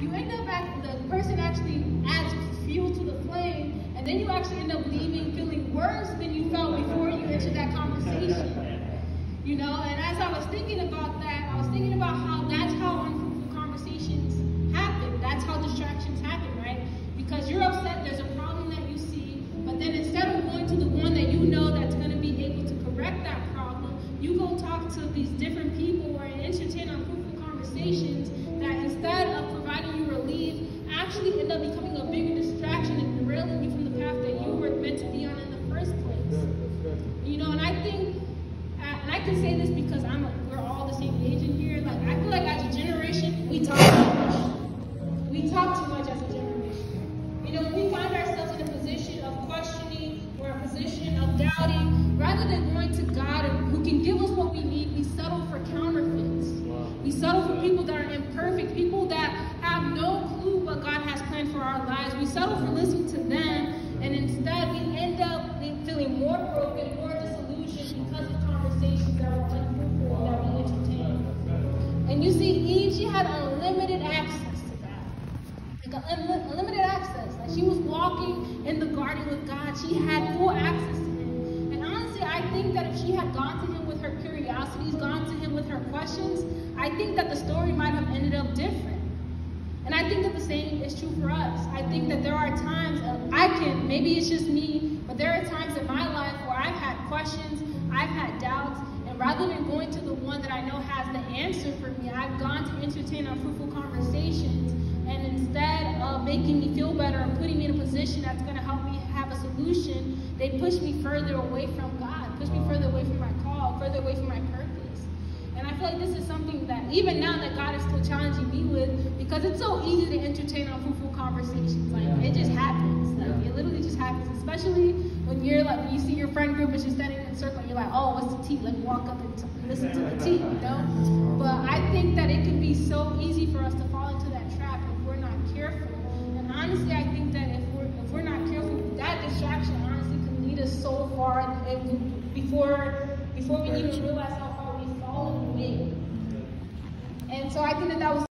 you end up at the person actually adds fuel to the flame, and then you actually end up leaving feeling worse than you felt before you entered that conversation. You know, and as I was thinking about that, I was thinking about how that's actually end up becoming a bigger distraction and derailing you from the path that you were meant to be on in the first place. You know, and I think and I can say this because I'm a, we're all the same age in here. Like I feel like as a generation, we talk too much. We talk too much as a generation. You know, we find ourselves in a position of questioning or a position of doubting, rather than going to God who can give us what we need, we had unlimited access to God. Like unlimited access. Like she was walking in the garden with God. She had full access to him. And honestly, I think that if she had gone to him with her curiosities, gone to him with her questions, I think that the story might have ended up different. And I think that the same is true for us. I think that there are times, I can, maybe it's just me, but there are times in my life where I've had questions, I've had doubts, rather than going to the one that I know has the answer for me, I've gone to entertain unfruitful conversations. And instead of making me feel better and putting me in a position that's going to help me have a solution, they push me further away from God, push me further away from my call, further away from my purpose. And I feel like this is something that even now that God is still challenging me with, because it's so easy to entertain unfruitful conversations. Like it just happens. Like it literally just happens, especially when you're friend group is just standing in a circle and you're like, oh, what's the tea? Let me walk up and listen to the tea, you know? But I think that it can be so easy for us to fall into that trap if we're not careful. And honestly, I think that if we're if we're not careful, that distraction honestly can lead us so far before before we even realize how